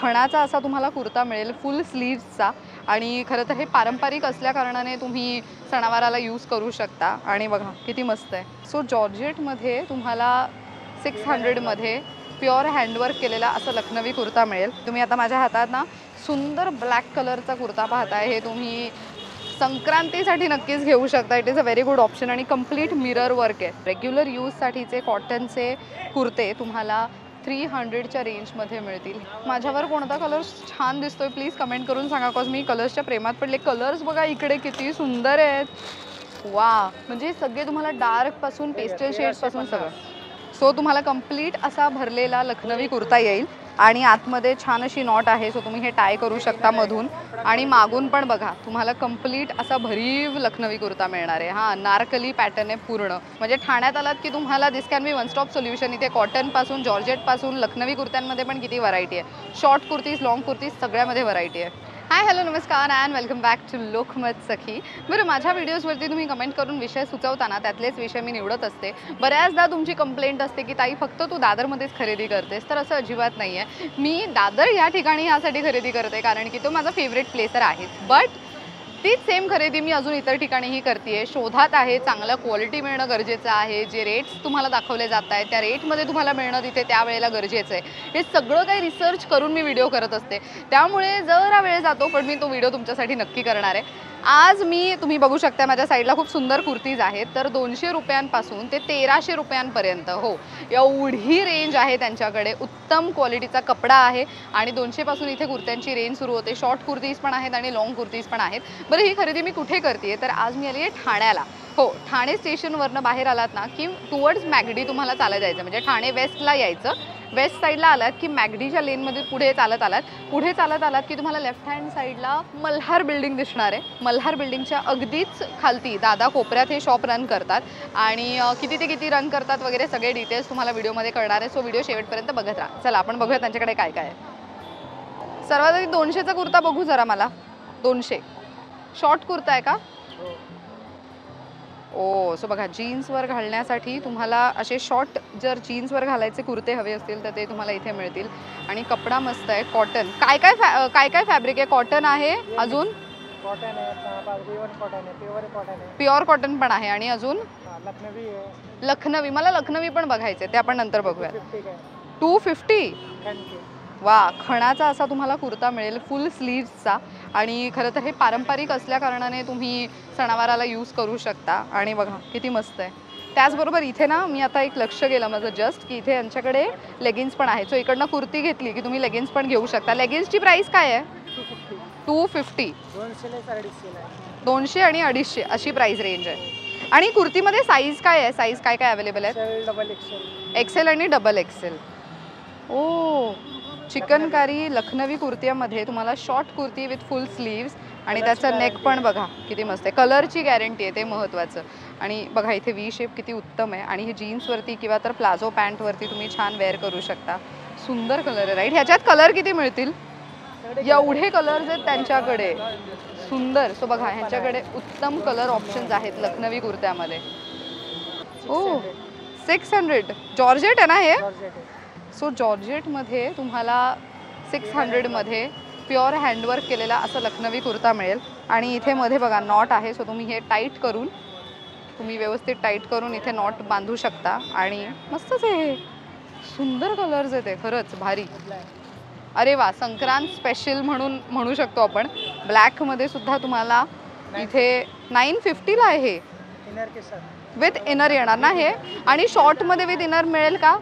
खणाचा असा तुम्हाला कुर्ता मिळेल फुल स्लीव्सचा आणि खरं तर हे पारंपरिक असल्या कारणाने तुम्ही सणावाराला यूज करू शकता. आणि बघा किती मस्त आहे. सो जॉर्जेटमध्ये तुम्हाला सिक्स हंड्रेडमध्ये प्युअर हँडवर्क केलेला असं लखनवी कुर्ता मिळेल. तुम्ही आता माझ्या हातात ना सुंदर ब्लॅक कलरचा कुर्ता पाहताय हे तुम्ही संक्रांतीसाठी नक्कीच घेऊ शकता. It is a very good option आणि कंप्लीट मिरर वर्क आहे. रेग्युलर यूजसाठीचे कॉटनचे कुर्ते तुम्हाला थ्री हंड्रेडच्या रेंजमध्ये मिळतील. माझ्यावर कोणता कलर छान दिसतोय प्लीज कमेंट करून सांगा. कॉज मी कलर्सच्या प्रेमात पडले. कलर्स बघा इकडे किती सुंदर आहेत. वा म्हणजे सगळे तुम्हाला डार्कपासून पेस्टल शेड्सपासून सगळं. सो तुम्हाला कंप्लीट असा भरलेला लखनवी कुर्ता येईल. आणि आतमध्ये छान अशी नॉट आहे सो तुम्ही हे टाय करू शकता मधून. आणि मागून पण बघा तुम्हाला कंप्लीट असा भरीव लखनवी कुर्ता मिळणार आहे. हां नारकली पॅटर्न आहे पूर्ण. म्हणजे ठाण्यात आलात की तुम्हाला this can be one stop solution इथे कॉटनपासून जॉर्जेटपासून लखनवी कुर्त्यांमध्ये पण किती व्हरायटी आहे. शॉर्ट कुर्तीज लाँग कुर्तीज सगळ्यामध्ये व्हरायटी आहे. हाय हॅलो नमस्कार and welcome back to Lokmat Sakhi बरं माझ्या व्हिडिओजवरती तुम्ही कमेंट करून विषय सुचवताना त्यातलेच विषय मी निवडत असते. बऱ्याचदा तुमची कंप्लेंट असते की ताई फक्त तू दादरमध्येच खरेदी करतेस तर असं अजिबात नाही आहे मी दादर या ठिकाणी यासाठी खरेदी करते कारण की तो माझा फेवरेट प्लेसर आहे. बट तीच सेम खरेदी मी अजून इतर ठिकाणीही करते शोधात आहे चांगलं क्वालिटी मिळणं गरजेचं आहे. जे रेट्स तुम्हाला दाखवले जात आहेत त्या रेटमध्ये तुम्हाला मिळणं तिथे त्यावेळेला गरजेचं आहे. हे सगळं काही रिसर्च करून मी व्हिडिओ करत असते. त्यामुळे जरा वेळ जातो पण मी तो व्हिडिओ तुमच्यासाठी नक्की करणार आहे. आज मी तुम्ही बघू शकता माझ्या साईडला खूप सुंदर कुर्तीज आहेत तर दोनशे रुपयांपासून ते तेराशे रुपयांपर्यंत हो. एवढी रेंज आहे त्यांच्याकडे उत्तम क्वालिटीचा कपडा आहे आणि दोनशेपासून इथे कुर्त्यांची रेंज सुरू होते. शॉर्ट कुर्तीज पण आहेत आणि लॉंग कुर्तीज पण आहेत. बरं ही खरेदी मी कुठे करते तर आज मी आली आहे ठाण्याला. हो ठाणे स्टेशनवरनं बाहेर आलात ना की टुवर्ड्स मॅगडी तुम्हाला चालत जायचं. म्हणजे ठाणे वेस्टला यायचं. वेस्ट साईडला आलात की मॅगडीच्या लेनमध्ये पुढे चालत आलात. पुढे चालत आलात की तुम्हाला लेफ्ट हँड साईडला मल्हार बिल्डिंग दिसणार आहे. मल्हार बिल्डिंगच्या अगदीच खालती दादा कोपऱ्यात हे शॉप रन करतात. आणि किती ते किती रन करतात वगैरे सगळे डिटेल्स तुम्हाला व्हिडिओमध्ये कळणार आहे. सो व्हिडिओ शेवटपर्यंत बघत राहा. चला आपण बघूया त्यांच्याकडे काय काय आहे. सर्वात आधी दोनशेचा कुर्ता बघू जरा मला. दोनशे. शॉर्ट कुर्ता आहे का? हो. ओ सो बघा जीन्सवर घालण्यासाठी तुम्हाला असे शॉर्ट जर जीन्सवर घालायचे कुर्ते हवे असतील तर ते तुम्हाला इथे मिळतील. आणि कपडा मस्त आहे कॉटन काय काय फॅ काय काय फॅब्रिक आहे? कॉटन आहे अजून? कॉटन आहे प्युअर कॉटन पण आहे. आणि अजून? लखनवी मला लखनवी पण बघायचे ते आपण नंतर बघूया टू फिफ्टी थँक्यू वा खणाचा असा तुम्हाला कुर्ता मिळेल फुल स्लीव्सचा आणि खरं तर हे पारंपरिक असल्या कारणाने तुम्ही सणावाराला यूज करू शकता. आणि बघा किती मस्त आहे. त्याचबरोबर इथे ना मी आता एक लक्ष केलं माझं जस्ट की इथे यांच्याकडे लेगिन्स पण आहे सो इकडनं कुर्ती घेतली की तुम्ही लेगिन्स पण घेऊ शकता. लेगिन्सची प्राईस काय आहे? टू फिफ्टी दोनशे आणि अडीचशे अशी प्राईस रेंज आहे. आणि कुर्तीमध्ये साईज काय आहे? साईज काय काय अवेलेबल आहे एक्सेल आणि डबल एक्सेल ओ चिकनकारी लखनवी कुर्त्यामध्ये तुम्हाला short kurti with full sleeves आणि त्याचा नेक पण बघा किती मस्त आहे. कलरची गॅरंटी आहे ते महत्त्वाचं आणि बघा इथे व्ही शेप किती उत्तम आहे. आणि हे जीन्सवरती किंवा तर प्लाझो पॅन्टवरती तुम्ही छान वेअर करू शकता. सुंदर कलर आहे राईट ह्याच्यात कलर किती मिळतील? एवढे कलर्स आहेत त्यांच्याकडे सुंदर. सो बघा ह्यांच्याकडे उत्तम कलर ऑप्शन्स आहेत लखनवी कुर्त्यामध्ये. ओ सिक्स हंड्रेड जॉर्जेट आहे ना हे? सो जॉर्जेटमध्ये तुम्हाला सिक्स हंड्रेडमध्ये प्युअर हँडवर्क केलेला असं लखनवी कुर्ता मिळेल. आणि इथे मध्ये बघा नॉट आहे सो तुम्ही हे टाईट करून तुम्ही व्यवस्थित टाईट करून इथे नॉट बांधू शकता. आणि मस्तच आहे हे. सुंदर कलर्स आहेत खरंच भारी. अरे वा संक्रांत स्पेशल म्हणून म्हणू शकतो आपण. ब्लॅकमध्ये सुद्धा तुम्हाला इथे नाईन फिफ्टीला आहे हे. इनर के साथ विथ इनर येणार ना हे? आणि शॉर्टमध्ये विथ इनर मिळेल का?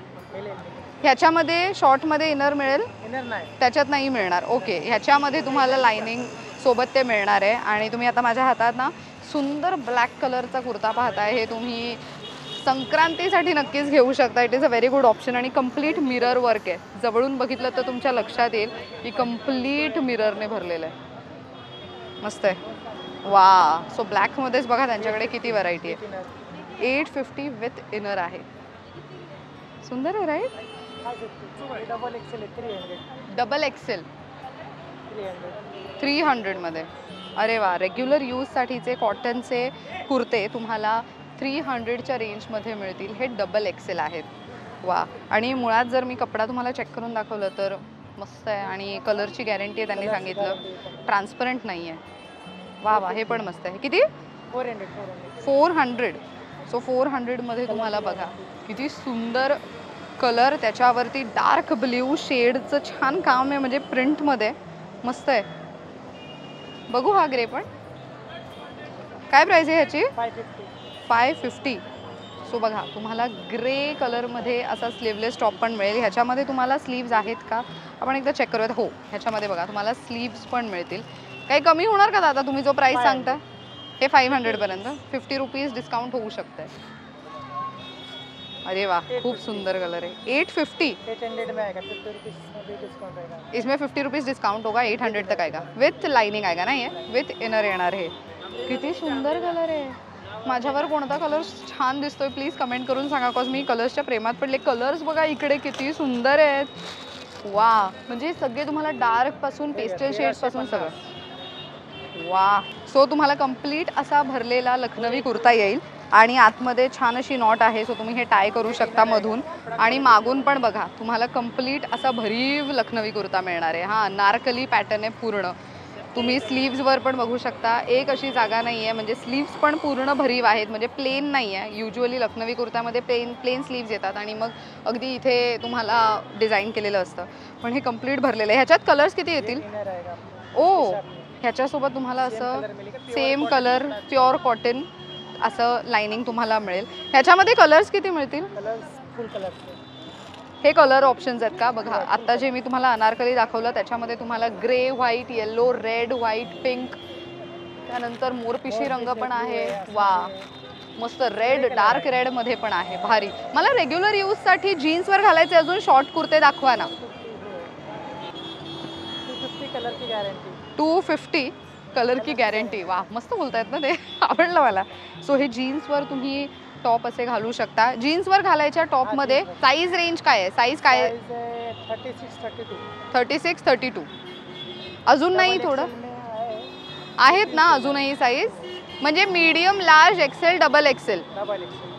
ह्याच्यामध्ये शॉर्टमध्ये इनर मिळेल? इनर नाही. त्याच्यात नाही मिळणार. ओके. ह्याच्यामध्ये तुम्हाला लाइनिंग सोबत ते मिळणार आहे. आणि तुम्ही आता माझ्या हातात ना सुंदर ब्लॅक कलरचा कुर्ता पाहताय. हे तुम्ही संक्रांतीसाठी नक्कीच घेऊ शकता. It is a very good option आणि कंप्लीट मिरर वर्क आहे. जवळून बघितलं तर तुमच्या लक्षात येईल की कंप्लीट मिररने भरलेलं आहे. मस्त आहे. वा सो ब्लॅकमध्येच बघा त्यांच्याकडे किती व्हरायटी आहे. एट फिफ्टी विथ इनर आहे. सुंदर आहे राईट डबल एक्सेल आहे three hundred double XL three hundred three हंड्रेडमध्ये अरे वा रेग्युलर यूजसाठीचे कॉटनचे कुर्ते तुम्हाला थ्री हंड्रेडच्या रेंजमध्ये मिळतील. हे डबल एक्सेल आहेत. वा. आणि मुळात जर मी कपडा तुम्हाला चेक करून दाखवलं तर मस्त आहे आणि कलरची गॅरंटी आहे त्यांनी सांगितलं. ट्रान्सपरंट नाही आहे वा वा. हे पण मस्त आहे. किती? Four hundred four hundred four hundred so four हंड्रेडमध्ये तुम्हाला बघा. किती सुंदर कलर त्याच्यावरती डार्क ब्ल्यू शेडचं छान काम आहे म्हणजे प्रिंटमध्ये. मस्त आहे. बघू हा ग्रे पण. काय प्राईस आहे ह्याची? Five fifty so. बघा तुम्हाला ग्रे कलरमध्ये असा स्लीवलेस टॉप पण मिळेल. ह्याच्यामध्ये तुम्हाला स्लीव्ज आहेत का? आपण एकदा चेक करूयात. हो ह्याच्यामध्ये बघा तुम्हाला स्लीव्ज पण मिळतील. काही कमी होणार का दादा? तुम्ही जो प्राईस 500. सांगता हे फाईव्ह हंड्रेडपर्यंत फिफ्टी रुपीज डिस्काउंट होऊ शकतं अरे वा खूप 850. सुंदर कलर आहे. एट फिफ्टी एट हंड्रेड में आएगा फिफ्टी रुपीज़ डिस्काउंट इसमें फिफ्टी रुपीज़ डिस्काउंट होगा एट हंड्रेड तक आएगा। विथ लाइनिंग आएगा ना ये? विथ इनर येणार हे। किती सुंदर कलर आहे. माझ्यावर कोणता कलर छान दिसतोय प्लीज कमेंट करून सांगा कॉज मी कलर्सच्या प्रेमात पडले. कलर्स बघा इकडे किती सुंदर आहेत. वा म्हणजे सगळे तुम्हाला डार्कपासून पेस्टल शेड्सपासून सगळं. वा सो तुम्हाला कंप्लीट असा भरलेला लखनवी कुर्ता येईल. आणि आतमध्ये छान अशी नॉट आहे सो तुम्ही हे टाय करू शकता मधून. आणि मागून पण बघा तुम्हाला कंप्लीट असा भरीव लखनवी कुर्ता मिळणार आहे. हां नारकली पॅटर्न आहे पूर्ण. तुम्ही स्लीव्जवर पण बघू शकता. एक अशी जागा नाही आहे म्हणजे स्लीव्स पण पूर्ण भरीव आहेत म्हणजे प्लेन नाही आहे युजली लखनवी कुर्त्यामध्ये प्लेन प्लेन स्लीव्ज येतात आणि मग अगदी इथे तुम्हाला डिझाईन केलेलं असतं. पण हे कंप्लीट भरलेलं आहे. ह्याच्यात कलर्स किती येतील? ओ। ह्याच्यासोबत तुम्हाला असं सेम कलर। प्युअर कॉटन असं लाइनिंग तुम्हाला मिळेल. ह्याच्यामध्ये कलर्स किती मिळतील? कलर्स फुल कलर्स में हे कलर ऑप्शन्स आहेत का? बघा आता जे मी तुम्हाला अनारकली दाखवलं त्याच्यामध्ये तुम्हाला grey white yellow red white pink त्यानंतर मोरपिशी रंग पण आहे. वा. मस्त रेड डार्क रेडमध्ये पण आहे. भारी. मला रेग्युलर यूजसाठी जीन्सवर घालायचे अजून शॉर्ट कुर्ते दाखवा ना. टू फिफ्टी कलर की गारंटी वा मस्त बोलतायत ना ते. आवडलं मला. सो हे जीन्सवर तुम्ही टॉप असे घालू शकता. जीन्सवर घालायच्या टॉपमध्ये. साईज रेंज काय आहे? साईज काय आहे? Thirty six thirty two thirty six thirty two अजून नाही थोडं? आहेत ना अजूनही साईज म्हणजे medium large XL double XL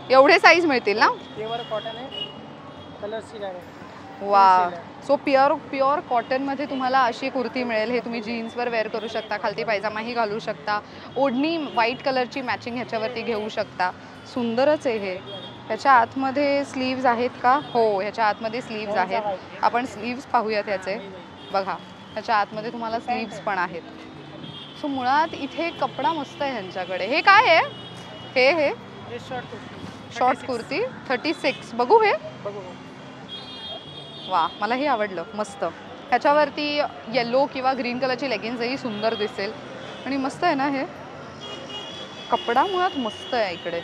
एवढे साईज मिळतील ना? कॉटन है गारंटी वा सो प्युअर प्युअर कॉटनमध्ये तुम्हाला अशी कुर्ती मिळेल. हे तुम्ही जीन्सवर वेअर करू शकता खालती पायजामाही घालू शकता. ओढणी व्हाईट कलरची मॅचिंग ह्याच्यावरती घेऊ शकता. सुंदरच आहे हे. ह्याच्या आतमध्ये स्लीव्ज आहेत का? हो ह्याच्या आतमध्ये स्लीव्ज आहेत. आपण स्लीव्ज पाहूयात ह्याचे. बघा ह्याच्या आतमध्ये तुम्हाला स्लीव्ज पण आहेत. सो मुळात इथे कपडा मस्त आहे ह्यांच्याकडे. हे काय आहे? हे हे? ये short kurti. Short kurti. Thirty six बघू हे. बघू. वा मला हे आवडलं मस्त. ह्याच्यावरती येलो किंवा ग्रीन कलरची लेगिन्सही सुंदर दिसेल. आणि मस्त आहे ना हे? कपडा मुळात मस्त आहे इकडे.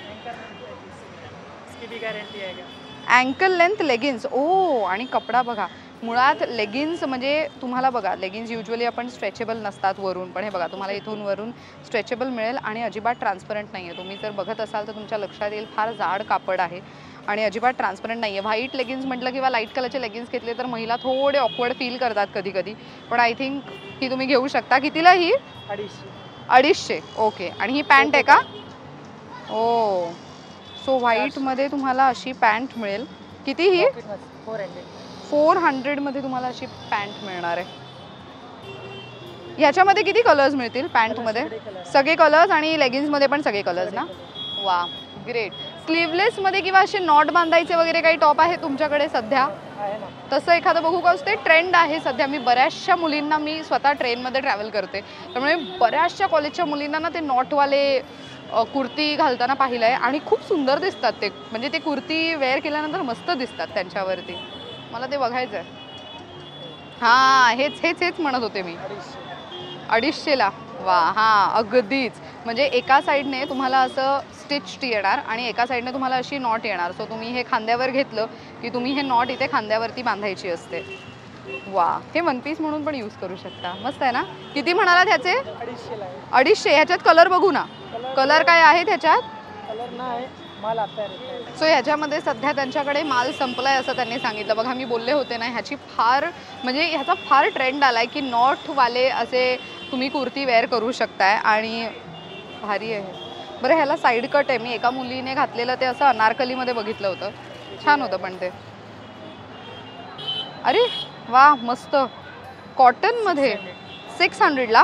अँकल लेंथ लेगिन्स ओ आणि कपडा बघा. मुळात लेगिन्स म्हणजे तुम्हाला बघा लेगिन्स युजली आपण स्ट्रेचेबल नसतात वरून पण हे बघा तुम्हाला इथून वरून स्ट्रेचेबल मिळेल आणि अजिबात ट्रान्सपरंट नाही आहे तुम्ही जर बघत असाल तर तुमच्या लक्षात येईल फार जाड कापड आहे. आणि अजिबात ट्रान्सपरंट नाही आहे व्हाईट लेगिन्स म्हटलं किंवा लाइट कलरचे लेगिन्स घेतले तर महिला थोडे ऑकवर्ड फील करतात कधी कधी पण आय थिंक ही तुम्ही घेऊ शकता. कितीला ही अडीचशे. अडीचशे. ओके आणि ही पॅन्ट आहे का? ओ सो व्हाईटमध्ये तुम्हाला अशी पॅन्ट मिळेल. किती ही फोर हंड्रेड फोर हंड्रेडमध्ये तुम्हाला अशी पॅन्ट मिळणार आहे. ह्याच्यामध्ये किती कलर्स मिळतील पॅन्टमध्ये सगळे कलर्स आणि लेगिन्समध्ये पण सगळे कलर्स ना? वा ग्रेट स्लीवलेसमध्ये किंवा असे नॉट बांधायचे वगैरे काही टॉप आहे तुमच्याकडे सध्या? तसं एखादं बघू का ते ट्रेंड आहे सध्या. मी बऱ्याचशा मुलींना मी स्वतः ट्रेनमध्ये ट्रॅव्हल करते. त्यामुळे बऱ्याचशा कॉलेजच्या मुलींना ना ते नॉटवाले कुर्ती घालताना पाहिलं आहे आणि खूप सुंदर दिसतात ते. म्हणजे ते कुर्ती वेअर केल्यानंतर मस्त दिसतात त्यांच्यावरती. मला ते बघायचं आहे हां हेच हेच हेच म्हणत होते मी. अडीचशे अडीचशेला. वा हां अगदीच. म्हणजे एका साईडने तुम्हाला असं स्टिच्ड येणार आणि एका साईडने तुम्हाला अशी नॉट येणार. सो तुम्ही हे खांद्यावर घेतलं की तुम्ही हे नॉट इथे खांद्यावरती बांधायची असते. वा हे वन पीस म्हणून पण यूज करू शकता. मस्त आहे ना? किती अडीचशेला आहे. अडीचशे. ह्याच्यात कलर बघू ना. कलर काय आहे रहता सो ह्याच्यामध्ये सध्या त्यांच्याकडे माल संपलाय असं त्यांनी सांगितलं. बघा मी बोलले होते ना ह्याची फार म्हणजे ह्याचा फार ट्रेंड आलाय की नॉटवाले असे तुम्ही कुर्ती वेअर करू शकताय. आणि भारी आहे. बरं ह्याला साईड कट आहे. मी एका मुलीने घातलेलं ते असं अनारकलीमध्ये बघितलं होतं. छान होतं पण ते. अरे वा मस्त. कॉटनमध्ये सिक्स हंड्रेडला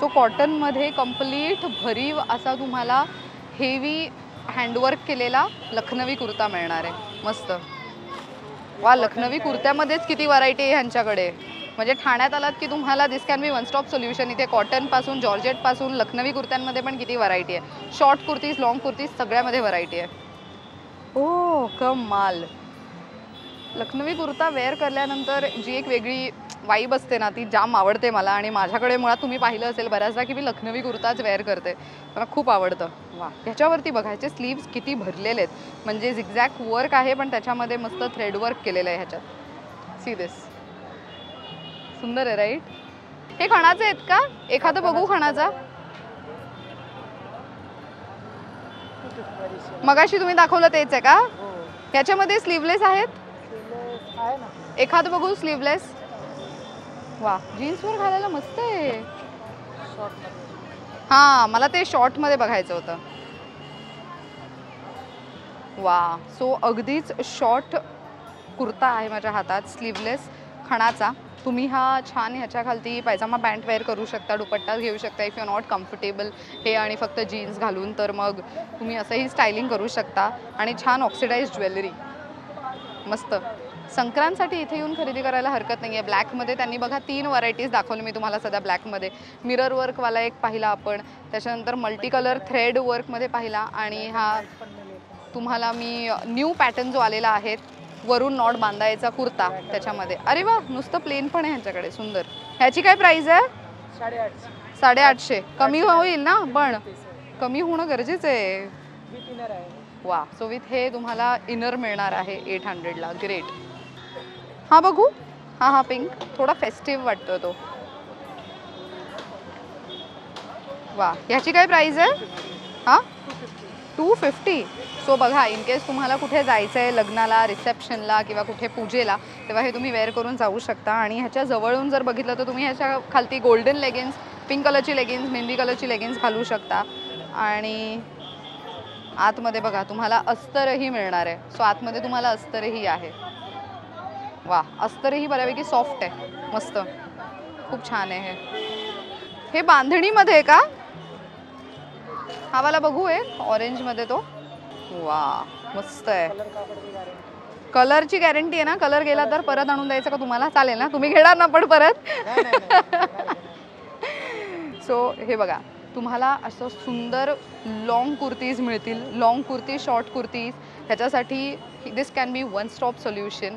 सो कॉटनमध्ये कंप्लीट भरीव असा तुम्हाला हेवी हँडवर्क केलेला लखनवी कुर्ता मिळणार आहे. मस्त. वा लखनवी कुर्त्यामध्येच किती व्हरायटी आहे ह्यांच्याकडे? म्हणजे ठाण्यात आलात की तुम्हाला this can be one stop solution इथे कॉटनपासून जॉर्जेटपासून लखनवी कुर्त्यांमध्ये पण किती व्हरायटी आहे? शॉर्ट कुर्तीज लॉंग कुर्तीज सगळ्यामध्ये व्हरायटी आहे. ओ कमाल. लखनवी कुर्ता वेअर केल्यानंतर जी एक वेगळी वाईब असते ना ती जाम आवडते मला आणि माझ्याकडे मुळात तुम्ही पाहिलं असेल बऱ्याचदा की मी लखनवी कुर्ताच वेअर करते. मला खूप आवडतं. वा ह्याच्यावरती बघायचे स्लीव्स किती भरलेले आहेत. म्हणजे झिगझॅक वर्क आहे पण त्याच्यामध्ये मस्त थ्रेड वर्क केलेलं आहे ह्याच्यात. सी दिस सुंदर आहे राईट हे खणाचे आहेत का? एखादं बघू खणाचा? मगाशी तुम्ही दाखवलं तेच आहे का? हो. ह्याच्यामध्ये स्लीवलेस आहेत? एखादं बघू स्लीवलेस वा जीन्सवर घालायला मस्त आहे. हां मला ते शॉर्टमध्ये बघायचं होतं. वा सो अगदीच शॉर्ट कुर्ता आहे माझ्या हातात स्लीवलेस खणाचा. तुम्ही हा छान ह्याच्याखालती पायजामा पॅन्ट वेअर करू शकता दुपट्टा घेऊ शकता इफ यू नॉट कम्फर्टेबल हे आणि फक्त जीन्स घालून तर मग तुम्ही असंही स्टायलिंग करू शकता. आणि छान ऑक्सिडाईज ज्वेलरी मस्त. संक्रांतसाठी इथे येऊन खरेदी करायला हरकत नाही आहे ब्लॅकमध्ये त्यांनी बघा तीन व्हरायटीज दाखवले मी तुम्हाला सध्या ब्लॅकमध्ये मिरर वर्कवाला एक पाहिला आपण. त्याच्यानंतर मल्टी कलर थ्रेड वर्कमध्ये पाहिला. आणि हा तुम्हाला मी न्यू पॅटर्न जो आलेला आहे वरून नॉट बांधायचा कुर्ता त्याच्यामध्ये. अरे वा नुसतं प्लेन पण आहे ह्यांच्याकडे सुंदर. ह्याची काय प्राईस आहे? साडेआठशे. साडेआठशे कमी होईल ना? पण कमी होणं गरजेचं आहे. आहे वा सो विथ हे तुम्हाला इनर मिळणार आहे एट हंड्रेडला ग्रेट हा बघू. हा हा पिंक थोडा फेस्टिव्ह वाटतो तो. वा ह्याची काय प्राईस आहे? हा? टू फिफ्टी सो बघा इन केस तुम्हाला कुठे जायचं आहे लग्नाला रिसेप्शनला किंवा कुठे पूजेला तेव्हा हे तुम्ही वेअर करून जाऊ शकता. आणि ह्याच्या जवळून जर बघितलं तर तुम्ही ह्याच्या खालती गोल्डन लेगिन्स पिंक कलरची लेगिन्स मेहंदी कलरची लेगिन्स घालू शकता. आणि आतमध्ये बघा तुम्हाला अस्तरही मिळणार आहे. सो आतमध्ये तुम्हाला अस्तरही आहे. वा अस्तरही बऱ्यापैकी सॉफ्ट आहे. मस्त. खूप छान आहे हे. हे बांधणीमध्ये का? हा मला बघू आहे ऑरेंजमध्ये तो. वा मस्त आहे. कलरची गॅरंटी आहे ना? कलर गेला तर परत आणून द्यायचं का तुम्हाला? चालेल ना? तुम्ही घेणार ना पण परत? सो हे बघा तुम्हाला असं सुंदर लॉंग कुर्तीज मिळतील. Long kurti short kurtis. ह्याच्यासाठी this can be one stop solution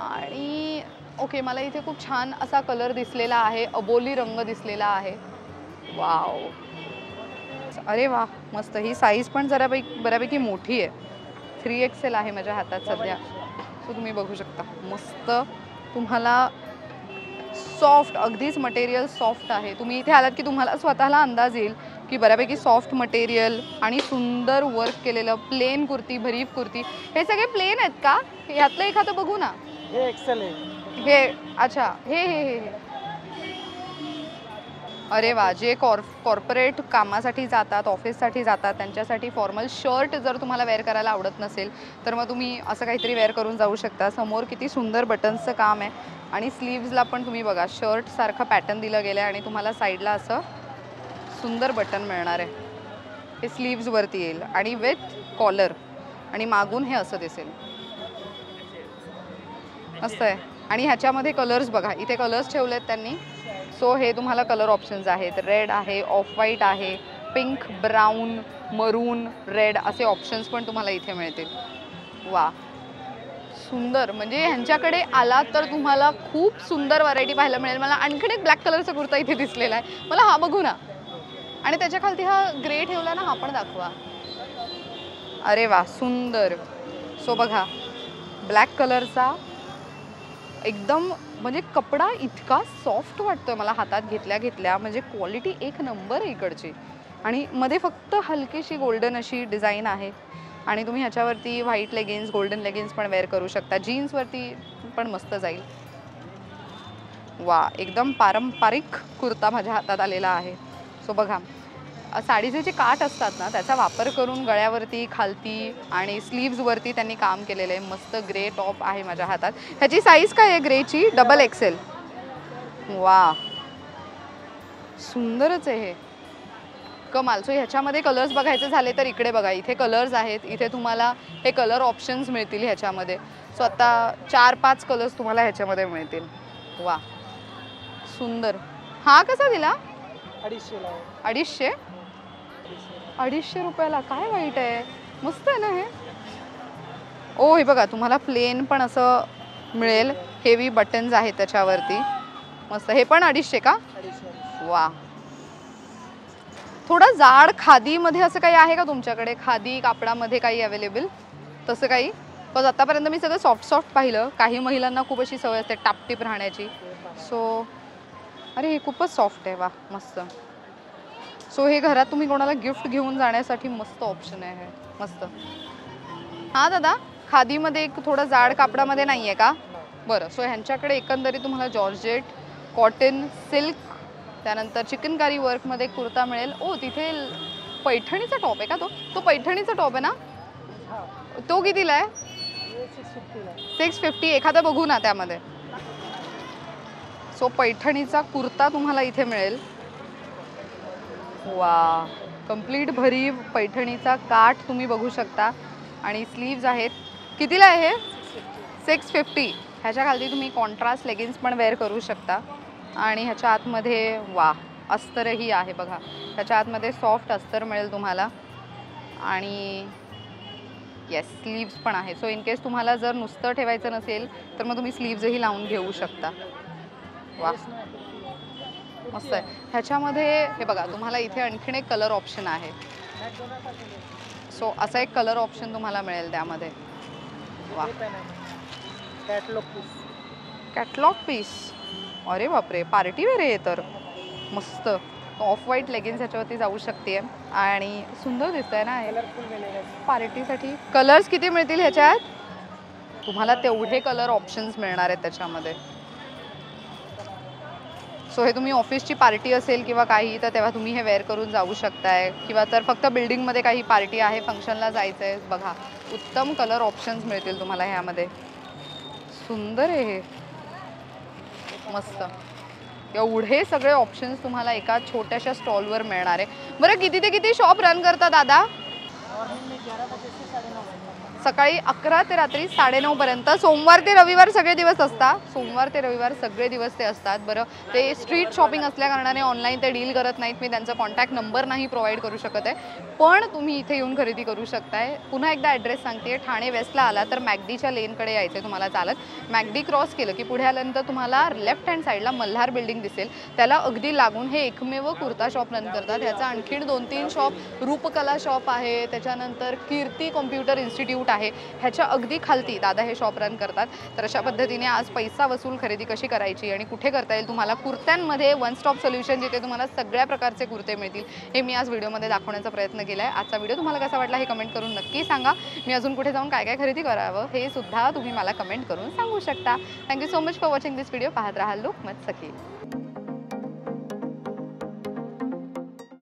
आणि ओके मला इथे खूप छान असा कलर दिसलेला आहे. अबोली रंग दिसलेला आहे. वाव अरे वा मस्त. ही साईज पण जरापैकी बऱ्यापैकी मोठी आहे. थ्री एक्सेल आहे माझ्या हातात सध्या. सो तुम्ही बघू शकता. मस्त. तुम्हाला सॉफ्ट अगदीच मटेरियल सॉफ्ट आहे. तुम्ही इथे आलात की तुम्हाला स्वतःला अंदाज येईल की बऱ्यापैकी सॉफ्ट मटेरियल आणि सुंदर वर्क केलेलं प्लेन कुर्ती भरीव कुर्ती हे सगळे प्लेन आहेत का? यातलं एखादं बघू ना. हे एक्सेल आहे. हे अच्छा. हे हे हे. अरे वा जे कॉर कॉर्पोरेट कामासाठी जातात ऑफिससाठी जातात त्यांच्यासाठी फॉर्मल शर्ट जर तुम्हाला वेअर करायला आवडत नसेल तर मग तुम्ही असं काहीतरी वेअर करून जाऊ शकता. समोर किती सुंदर बटन्सचं काम आहे. आणि स्लीव्जला पण तुम्ही बघा शर्टसारखा पॅटर्न दिलं गेलं आहे आणि तुम्हाला साईडला असं सुंदर बटन मिळणार आहे. हे स्लीव्जवरती येईल. आणि विथ कॉलर आणि मागून हे असं दिसेल. मस्त आहे. आणि ह्याच्यामध्ये कलर्स बघा. इथे कलर्स ठेवलेत त्यांनी. सो हे तुम्हाला कलर ऑप्शन्स आहेत. रेड आहे ऑफ व्हाईट आहे पिंक ब्राऊन मरून रेड असे ऑप्शन्स पण तुम्हाला इथे मिळतील. वा सुंदर. म्हणजे ह्यांच्याकडे आलात तर तुम्हाला खूप सुंदर व्हरायटी पाहायला मिळेल. मला आणखीन एक ब्लॅक कलरचा कुर्ता इथे दिसलेला आहे. मला हा बघू ना. आणि त्याच्या खालती हा ग्रे ठेवला ना हा पण दाखवा. अरे वा सुंदर. सो बघा ब्लॅक कलरचा एकदम म्हणजे कपडा इतका सॉफ्ट वाटतोय मला हातात घेतल्या घेतल्या. म्हणजे क्वालिटी एक नंबर आहे इकडची. आणि मध्ये फक्त हलकीशी गोल्डन अशी डिझाईन आहे. आणि तुम्ही ह्याच्यावरती व्हाईट लेगिन्स गोल्डन लेगिन्स पण वेअर करू शकता. जीन्सवरती पण मस्त जाईल. वा एकदम पारंपरिक कुर्ता माझ्या हातात आलेला आहे. सो बघा साडीचे जे काठ असतात ना त्याचा वापर करून गळ्यावरती खालती आणि स्लीव्जवरती त्यांनी काम केलेलं आहे. मस्त ग्रे टॉप आहे माझ्या हातात. ह्याची साईज काय आहे ग्रेची डबल एक्सेल वा सुंदरच आहे हे. कमाल. सो ह्याच्यामध्ये कलर्स बघायचे झाले तर इकडे बघा. इथे कलर्स आहेत. इथे तुम्हाला हे कलर ऑप्शन्स मिळतील ह्याच्यामध्ये. सो आता चार पाच कलर्स तुम्हाला ह्याच्यामध्ये मिळतील. वा सुंदर. हा कसा दिला? अडीचशे अडीचशे? अडीचशे रुपयाला? काय वाईट आहे? मस्त आहे ना हे? ओ हे बघा तुम्हाला प्लेन पण असं मिळेल. हेवी बटन्स आहेत त्याच्यावरती. मस्त. हे पण अडीचशे का? वा. थोडं जाड खादीमध्ये असं काही आहे का तुमच्याकडे? खादी कापडामध्ये काही अवेलेबल तसं काही? पण आतापर्यंत मी सगळं सॉफ्ट सॉफ्ट पाहिलं. काही महिलांना खूप अशी सवय असते टापटीप राहण्याची. सो अरे हे खूपच सॉफ्ट आहे. वा मस्त. सो हे घरात तुम्ही कोणाला गिफ्ट घेऊन जाण्यासाठी मस्त ऑप्शन आहे. मस्त. हां दादा? खादीमध्ये एक थोडं जाड कापडामध्ये नाही आहे का? बरं सो ह्यांच्याकडे एकंदरीत तुम्हाला जॉर्जेट कॉटन सिल्क त्यानंतर चिकनकारी वर्कमध्ये कुर्ता मिळेल. ओ तिथे पैठणीचा टॉप आहे का तो? तो पैठणीचा टॉप आहे ना? तो कितीला आहे? सिक्स फिफ्टी एखादा बघू ना त्यामध्ये. सो पैठणीचा कुर्ता तुम्हाला इथे मिळेल. वा कंप्लीट भरीव पैठणीचा काठ तुम्ही बघू शकता. आणि स्लीव्ज आहेत. कितीला आहे सिक्स फिफ्टी ह्याच्या खाली तुम्ही कॉन्ट्रास्ट लेगिन्स पण वेअर करू शकता. आणि ह्याच्या आतमध्ये वा अस्तरही आहे बघा. ह्याच्या आतमध्ये सॉफ्ट अस्तर मिळेल तुम्हाला. आणि येस स्लीव्स पण आहे. सो इन केस तुम्हाला जर नुसतं ठेवायचं नसेल तर मग तुम्ही स्लीव्जही लावून घेऊ शकता. वा ड्रेस नाही कुर्ती आहे. मस्त आहे. ह्याच्यामध्ये हे बघा तुम्हाला इथे आणखीन एक कलर ऑप्शन आहे. सो असा एक कलर ऑप्शन तुम्हाला मिळेल त्यामध्ये. वा. कॅटलॉग पीस कॅटलॉग पीस अरे बापरे पार्टी वेअर आहे तर. मस्त. ऑफ व्हाईट लेगिन्स ह्याच्यावरती जाऊ शकते आणि सुंदर दिसत आहे ना पार्टीसाठी कलर्स किती मिळतील ह्याच्यात? तुम्हाला तेवढे कलर ऑप्शन्स मिळणार आहेत त्याच्यामध्ये. सो हे तुम्ही ऑफिसची पार्टी असेल किंवा काही तर तेव्हा तुम्ही हे वेअर करून जाऊ शकताय. किंवा तर फक्त बिल्डिंगमध्ये काही पार्टी आहे फंक्शनला जायचं आहे बघा. उत्तम कलर ऑप्शन्स मिळतील तुम्हाला ह्यामध्ये. सुंदर आहे हे. मस्त. एवढे सगळे ऑप्शन्स तुम्हाला एका छोट्याशा स्टॉलवर मिळणार आहे. बरं किती ते किती शॉप रन करता दादा? सकाळी अकरा ते रात्री साडेनऊ पर्यंत. सोमवार ते रविवार सगळे दिवस असतात. सोमवार ते रविवार सगळे दिवस ते असतात. बरं ते स्ट्रीट शॉपिंग असल्या कारणाने ऑनलाईन ते डील करत नाहीत. मी त्यांचा कॉन्टॅक्ट नंबर नाही प्रोव्हाइड करू शकत आहे. पण तुम्ही इथे येऊन खरेदी करू शकताय. पुन्हा एकदा ॲड्रेस सांगते ठाणे वेस्टला आला तर मॅगडीच्या लेनकडे यायचं आहे तुम्हाला चालत. मॅगडी क्रॉस केलं की पुढे आल्यानंतर तुम्हाला लेफ्ट हँड साईडला मल्हार बिल्डिंग दिसेल. त्याला अगदी लागून हे एकमेव कुर्ता शॉप रन करतात. ह्याचा आणखीन दोन तीन शॉप रूपकला शॉप आहे. त्याच्यानंतर कीर्ती कॉम्प्युटर इन्स्टिट्यूट आहे. ह्याच्या अगदी खालती दादा हे शॉप रन करतात. तर अशा पद्धतीने आज पैसा वसूल खरेदी कशी करायची आणि कुठे करता येईल तुम्हाला कुर्त्यांमध्ये वन स्टॉप सोल्युशन जिथे तुम्हाला सगळ्या प्रकारचे कुर्ते मिळतील हे मी आज व्हिडिओमध्ये दाखवण्याचा प्रयत्न केला आहे आजचा व्हिडिओ तुम्हाला कसा वाटला हे कमेंट करून नक्की सांगा. मी अजून कुठे जाऊन काय काय खरेदी करावं हे सुद्धा तुम्ही मला कमेंट करून सांगू शकता. Thank you so much for watching this video पाहत राहा लोक मत सखी.